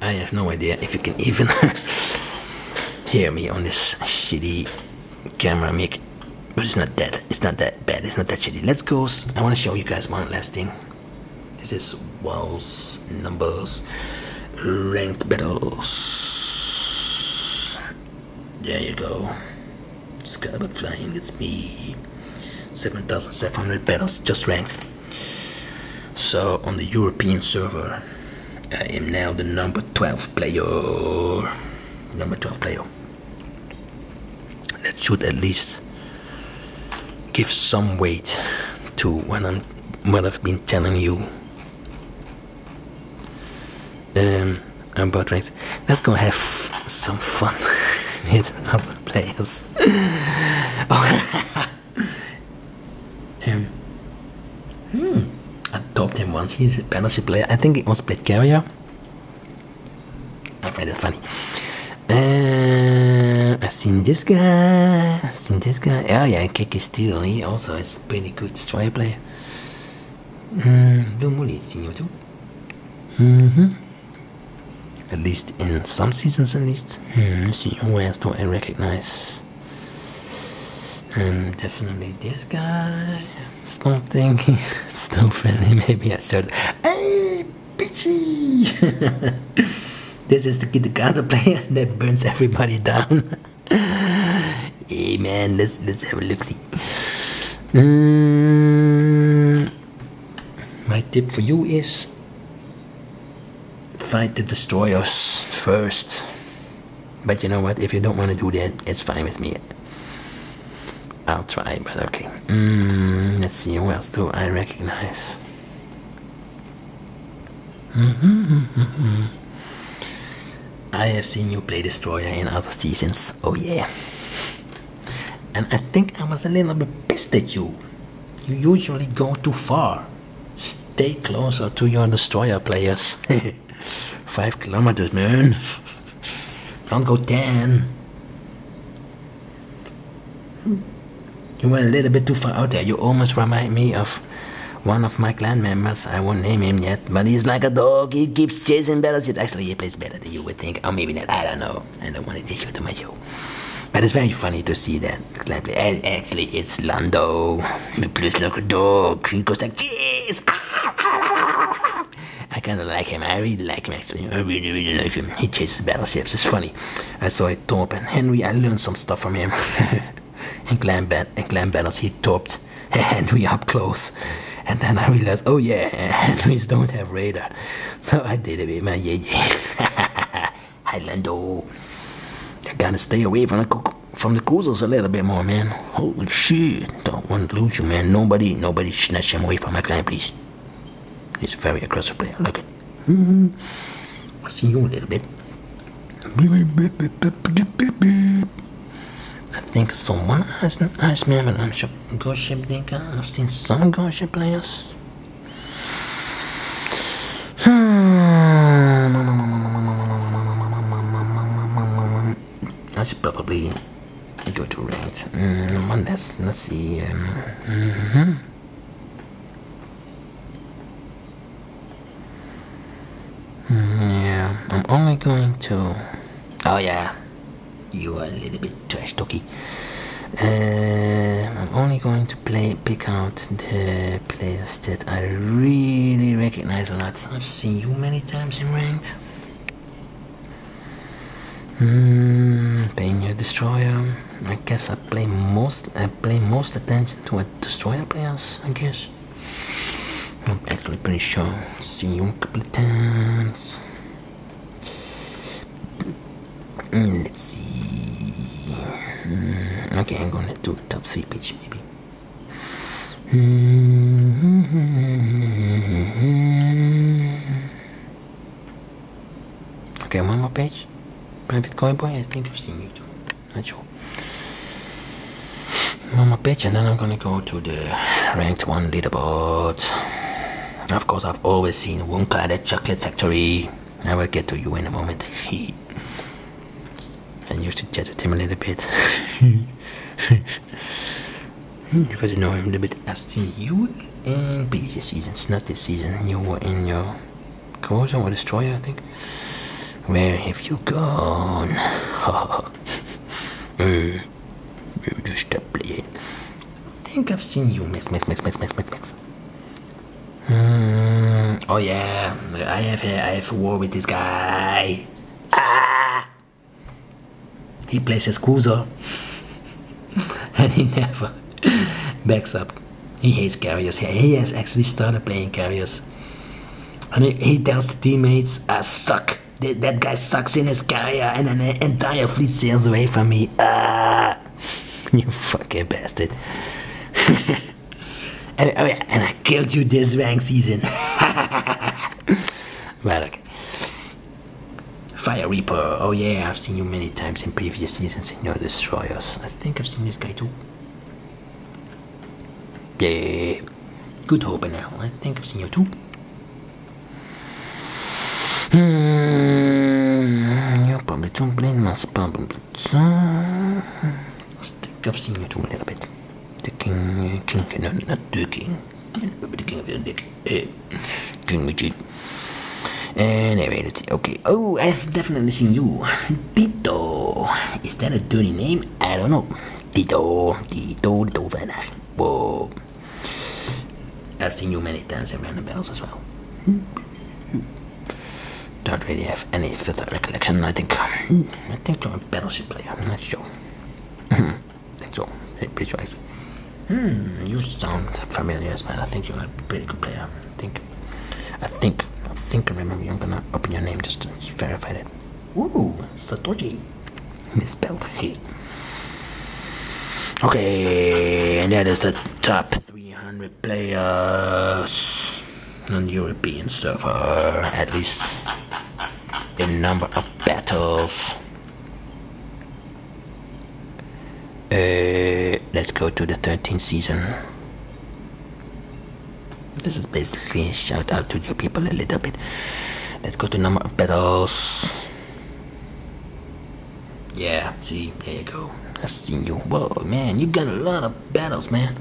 I have no idea if you can even hear me on this shitty camera mic, but it's not that. It's not that bad. It's not that shitty. Let's go. I want to show you guys one last thing. This is WoWS numbers, ranked battles. There you go. Skybuck flying. It's me. 7,700 battles just ranked. So on the European server, I am now the number 12 player. Number 12 player. That should at least give some weight to what I'm what I've been telling you. Um about ranked. Let's go have some fun with other players. oh. um, hmm. I topped him once. He's a penalty player. I think he was Blade Carrier. I find it funny. Uh, I seen this guy. I seen this guy. Oh yeah, Keke Steel. He also is a pretty good destroyer player. Mm, seen you too. Mm-hmm. At least in some seasons, at least. Hmm, see who else do I recognize? And definitely this guy. Stop thinking. Still friendly. Maybe I started. Hey, bitchy! this is the counter player that burns everybody down. hey man, let's let's have a look see. Um, my tip for you is fight the destroyers first. But you know what? If you don't want to do that, it's fine with me. I'll try, but okay. Mm, let's see, who else do I recognize? I have seen you play Destroyer in other seasons. Oh yeah. And I think I was a little bit pissed at you. You usually go too far. Stay closer to your Destroyer players. Five kilometers, man. Don't go ten. You went a little bit too far out there. You almost remind me of one of my clan members. I won't name him yet, but he's like a dog. He keeps chasing battles. Actually, he plays better than you would think. Or maybe not. I don't know. I don't want to take you to my show. But it's very funny to see that clan play. Actually, it's Lando. He plays like a dog. He goes like, yes! I kind of like him. I really like him, actually. I really, really like him. He chases battleships. It's funny. I saw it top and Henry. I learned some stuff from him. in clan, bat- in clan battles, he topped Henry up close. And then I realized, oh yeah, Henrys don't have radar. So I did it with my yeah, yeah. Highlando. I gotta stay away from the, from the cruisers a little bit more, man. Holy shit. Don't want to lose you, man. Nobody, nobody snatch him away from my clan, please. He's very aggressive player. Look at mm-hmm. I see you in a little bit. I think someone has has me, but I'm sure Ghost Ship Dinka. I've seen some Ghost Ship players. I should probably go to ranked. Mm, one less. Let's see. Um, mm-hmm. Yeah, I'm only going to. Oh yeah, you are a little bit trash talky. Uh, I'm only going to play pick out the players that I really recognize a lot. I've seen you many times in ranked. Hmm, Pena Destroyer. I guess I play most. I play most attention to a Destroyer players. I guess. I'm actually pretty sure. Seen you a couple of times. Mm, let's see. Mm, okay, I'm gonna do top three pitch maybe. Okay, one more page. Private boy. I think I've seen too. Not sure. One more page, and then I'm gonna go to the ranked one leaderboard. Of course, I've always seen Wonka the Chocolate Factory. I will get to you in a moment. and you should chat with him a little bit. because you know him a little bit. I've seen you in previous seasons, not this season. You were in your Corrosion or Destroyer, I think. Where have you gone? uh, just stop playing. think I've seen you, Max, Max, Max, Max, Max, Max, Max. Mm, oh yeah, I have I have war with this guy. Ah! He plays as cruiser, and he never backs up. He hates carriers. He has actually started playing carriers, and he, he tells the teammates, "I suck. That, that guy sucks in his carrier, and an entire fleet sails away from me." Ah! You fucking bastard. and, oh yeah, and I killed you this rank season. well, okay. Reaper. Oh yeah, I've seen you many times in previous seasons in your destroyers. I think I've seen this guy too. Yeah. Good hope now. I think I've seen you too. Hmm. You probably don't blame us, probably. I think I've seen you too a little bit. The king, king, no, not the king. The king of the dick. Uh, king Majid. Anyway, let's see. Okay. Oh, I've definitely seen you. Tito. Is that a dirty name? I don't know. Tito. Tito. Vanna. Whoa. I've seen you many times in random battles as well. Don't really have any further recollection. I think. I think you're a battleship player. I'm not sure. So. Pretty sure. Actually. Hmm. You sound familiar as well. I think you're a pretty good player. I think. I think. I think I remember you. I'm gonna open your name just to verify that. Ooh, Satoshi. Misspelled. Hey. Okay, and that is the top 300 players on European server, at least in number of battles. Uh, let's go to the 13th season. This is basically a shout out to your people a little bit. Let's go to number of battles. Yeah, see, there you go. I've seen you. Whoa, man, you got a lot of battles, man.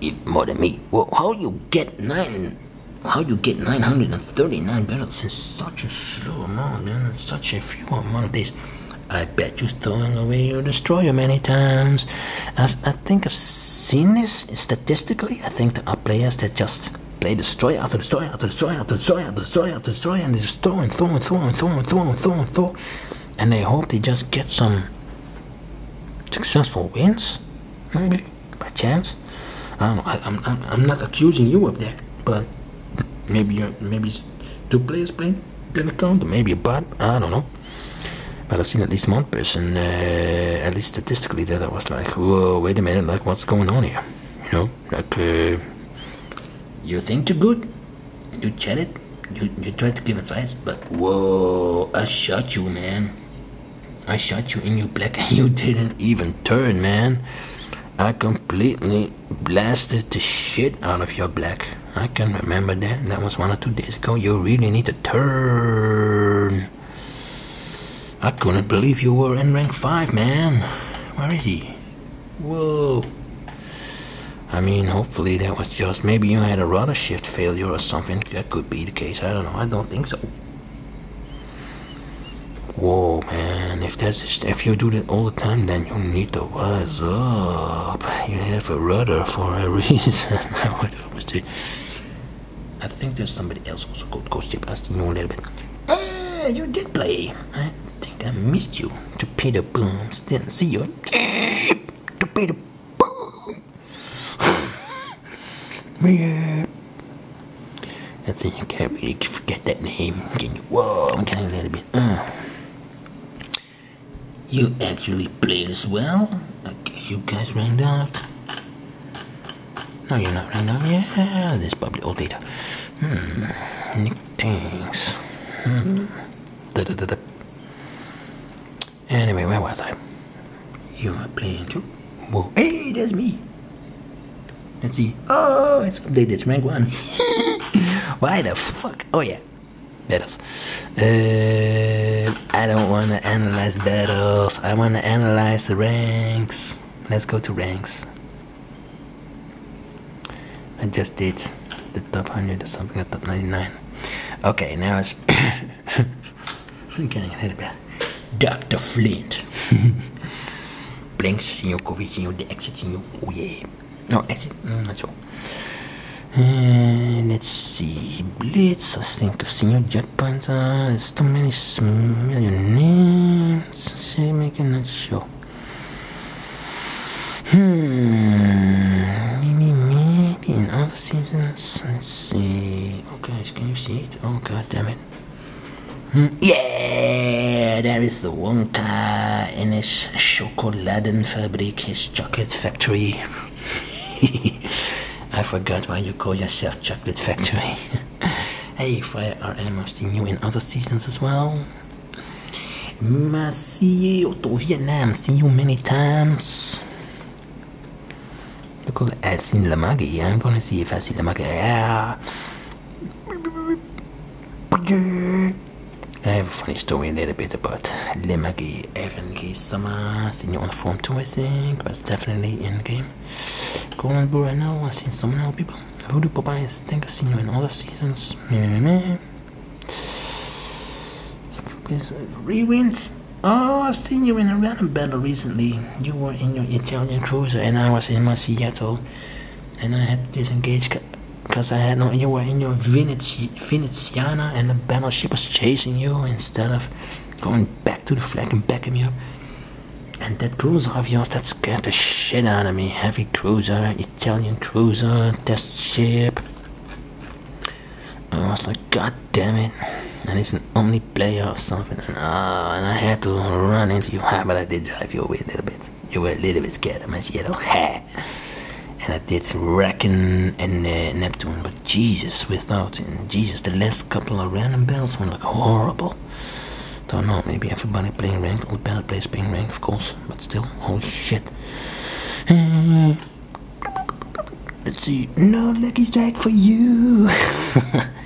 Even more than me. Well, how you get nine? How you get 939 battles in such a slow amount, man? Such a few amount of days. I bet you're throwing away your destroyer many times. As I think I've seen this statistically. I think there are players that just play destroyer after destroyer after destroyer after destroyer after destroyer after destroyer, and they just throw and throw and throw and throw and throw and throw and throw, and they hope they just get some successful wins, maybe by chance. I don't know. I, I'm, I'm I'm not accusing you of that, but maybe you're maybe two players playing that account, maybe a. I don't know. But I've seen at least one person, uh, at least statistically, that I was like, whoa, wait a minute, like what's going on here? You know, like uh, you think you're good, you chat it, you you try to give advice, but whoa, I shot you, man. I shot you in your black and you didn't even turn, man. I completely blasted the shit out of your black. I can remember that. That was one or two days ago. You really need to turn. I couldn't believe you were in rank 5, man. Where is he? Whoa. I mean, hopefully that was just maybe you had a rudder shift failure or something. That could be the case. I don't know. I don't think so. Whoa, man! If that's just, if you do that all the time, then you need to wise up. You have a rudder for a reason. I think there's somebody else also called Ghost Chip asking you a little bit. Ah, you did play. I think I missed you. Torpedo booms. Didn't see you. Torpedo boom. yeah. I think you can't really forget that name. Can you? Whoa, I'm getting a little bit. Uh. You actually played as well? I guess you guys ran out. No, you're not ran out. Yeah, this is probably old data. Hmm. Nick Tanks. Hmm. Da, da, da, da. Anyway, where was I? You are playing too? Whoa. Hey, there's me. Let's see. Oh, it's updated. It's rank one. Why the fuck? Oh, yeah battles. Uh, I don't want to analyze battles. I want to analyze the ranks. Let's go to ranks. I just did the top 100 or something, the top 99. Okay, now it's Ik ken het helemaal. Dr. Flint. Blink, signor coffee, signor the exit, signor. Oh yeah. No, exit, mm, not so. Uh, let's see. Blitz, I think of Senior Jet Panther. There's too many million names. See, making that show. Hmm. Maybe, maybe in other seasons. Let's see. Oh, guys, can you see it? Oh, god damn it. Yeah, there is the Wonka in his Schokoladenfabrik, his chocolate factory. I forgot why you call yourself Chocolate Factory. hey, Fire RM, I've seen you in other seasons as well. Merci, Otto Vietnam, seen you many times. Look at I've seen Lamagi. I'm gonna see if I see Lamagi. Yeah. I have a funny story a little bit about Lemagi RNG Sama. Seen you on Form 2, I think, but it's definitely in game. Golden Bull right now, I've seen some other people. Voodoo Popeye, I think I've seen you in other seasons. Meh. Uh, rewind. Oh, I've seen you in a random battle recently. You were in your Italian cruiser and I was in my Seattle. And I had to disengage because I had no. You were in your Venezi, Veneziana and the battleship was chasing you instead of going back to the flag and backing you up. And that cruiser of yours that scared the shit out of me. Heavy cruiser, Italian cruiser, test ship. I was like, God damn it. And it's an only player or something. And, uh, and I had to run into you. Ha, but I did drive you away a little bit. You were a little bit scared of my yellow Ha. And I did Reckon and uh, Neptune. But Jesus, without and Jesus, the last couple of random battles were like horrible. Don't know, maybe everybody playing ranked, all battle players playing ranked, of course. But still, holy shit. Let's see. No lucky strike for you.